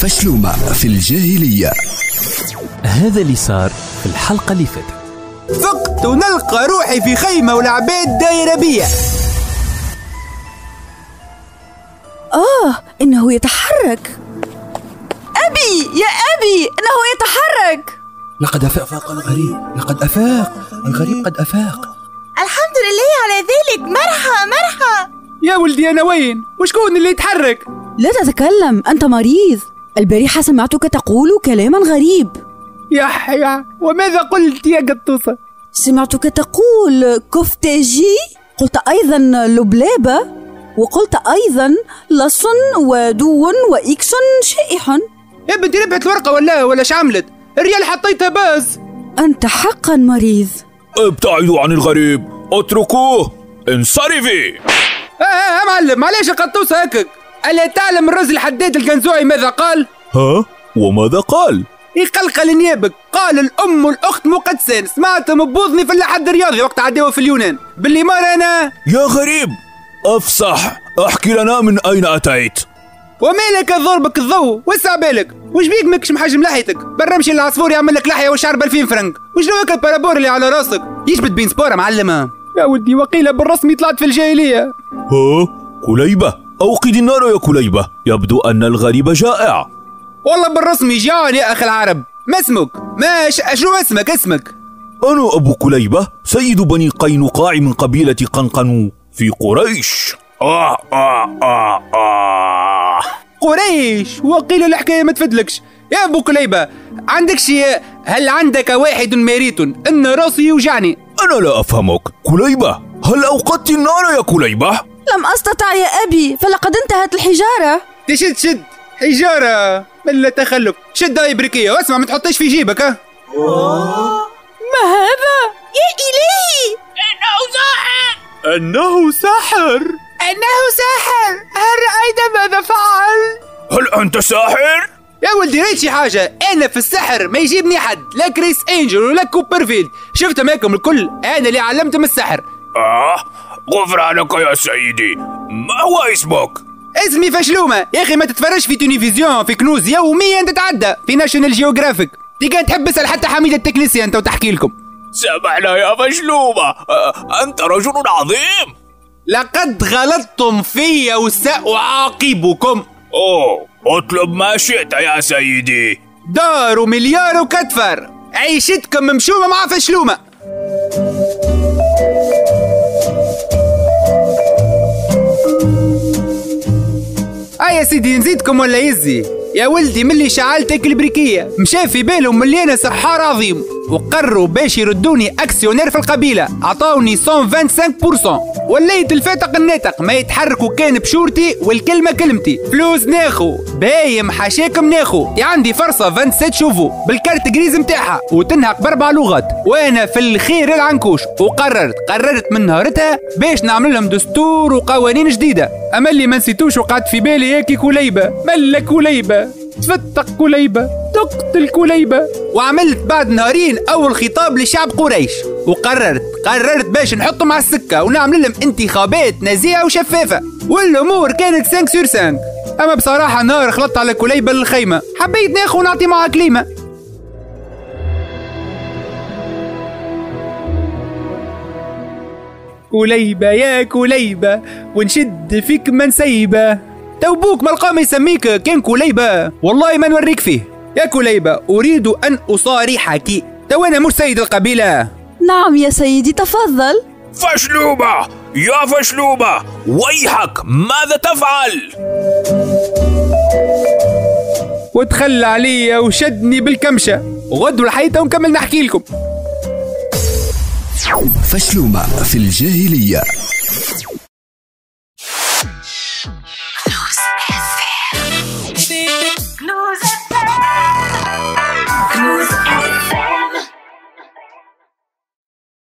فشلومة في الجاهلية. هذا اللي صار في الحلقة اللي فاتت. فقت ونلقى روحي في خيمة والعباد دايرة بيا. آه إنه يتحرك. أبي يا أبي إنه يتحرك. لقد أفاق الغريب لقد أفاق الغريب قد أفاق. الحمد لله على ذلك. مرحى مرحى يا ولدي أنا وين؟ وشكون اللي يتحرك؟ لا تتكلم أنت مريض. البارحة سمعتك تقول كلاما غريب. يحيى وماذا قلت يا قطوسة؟ سمعتك تقول كفتاجي قلت أيضا لبلابة وقلت أيضا لص ودو وإكس شائح. يا بنتي ربحت الورقة ولا ولا عملت؟ الريال حطيتها باز أنت حقا مريض. ابتعدوا عن الغريب اتركوه انصرفي. آه, آه, آه معلم معليش القطوسة هكك. ألا تعلم الرجل الحداد القنزوعي ماذا قال؟ ها؟ وماذا قال؟ يقلقل نيابك. قال الأم والأخت مقدسين سمعتهم بوضني في اللحد الرياضي وقت عداوة في اليونان. باللي مر أنا. يا غريب. أفصح. أحكي لنا من أين أتيت. ومالك ضربك الضوء؟ وسع بالك. وش بيك ماكش محجم لحيتك؟ برا مشي العصفور يعمل لك لحية وشعر ب 2000 فرنك. وش هاك البارابور اللي على راسك؟ يشبت بين سبورة معلمة؟ يا ودي وقيلة بالرسمي طلعت في الجاهلية. ها؟ كليبة. أوقد النار يا كليبة. يبدو أن الغريب جائع. والله بالرسمي جيعان يا أخي العرب. ما اسمك؟ ما ش... شو اسمك؟ اسمك. أنا أبو كليبة سيد بني قينقاع من قبيلة قنقنو في قريش. آه آه آه آه. قريش؟ وقيل الحكاية ما تفدلكش. يا أبو كليبة عندك شيء؟ هل عندك واحد ميريت أن راسي يوجعني. أنا لا أفهمك. كليبة هل أوقدت النار يا كليبة؟ لم أستطع يا أبي فلقد انتهت الحجارة. تشد شد. حجارة. من تخلف. شد هاي بريكية واسمع ما تحطيش في جيبك ها. ما هذا؟ يا إلهي! إنه ساحر! إنه ساحر؟ إنه ساحر. هل رأيت ماذا فعل؟ هل أنت ساحر؟ يا ولدي ريت شي حاجة. أنا في السحر. ما يجيبني حد. لا كريس أنجل ولا كوبرفيلد. شفت ماكم الكل. أنا اللي علمتهم السحر. آه. غفرانك يا سيدي. ما هو اسمك؟ اسمي فشلومة. يا أخي ما تتفرجش في تلفزيون في كنوز يوميا تتعدى. في National Geographic دي كانت تحب اسأل حتى حميد ال technicien أنت وتحكي لكم. سامحنا يا فشلومة. أنت رجل عظيم. لقد غلطتم في وسأعاقبكم. أوه اطلب ما شئت يا سيدي. دار ومليار وكتفر. عيشتكم ممشومة مع فشلومة. سيدي نزيدكم ولا يزي؟ يا ولدي ملي شعلتك البريكية مشى في بالهم ملي أنا سحار عظيم. وقرروا باش يردوني أكسيونير في القبيلة. عطاوني 125% وليت الفاتق الناتق ما يتحركوا كان بشورتي والكلمة كلمتي. فلوس ناخو. بهايم حشاكم ناخو. عندي فرصة 27 شوفو. بال carte grise متاعها وتنهق باربع لغات. وأنا في الخير العنكوش. وقررت. قررت من نهارتها باش نعمل لهم دستور وقوانين جديدة. أما اللي ما نسيتوش وقعد في بالي ياكي كليبة. ملا كليبة. تفتق كليبة تقتل كليبة. وعملت بعد نهارين أول خطاب لشعب قريش. وقررت قررت باش نحطهم على السكة ونعمل لهم انتخابات نزيهه وشفافة. والأمور كانت 5 سور 5 أما بصراحة نهار خلطت على كليبة للخيمة. حبيت ناخذ ونعطي معها كليمة. كليبة يا كليبة ونشد فيك من توبوك ما القام يسميك كان كليبة. والله ما نوريك فيه. يا كليبة أريد أن أصارحك. تو أنا مش سيد القبيلة. نعم يا سيدي تفضل. فشلوبة! يا فشلوبة! ويحك! ماذا تفعل؟ وتخلى علي وشدني بالكمشة. وغدوا الحيطة ونكمل نحكي لكم. فشلومة في الجاهلية.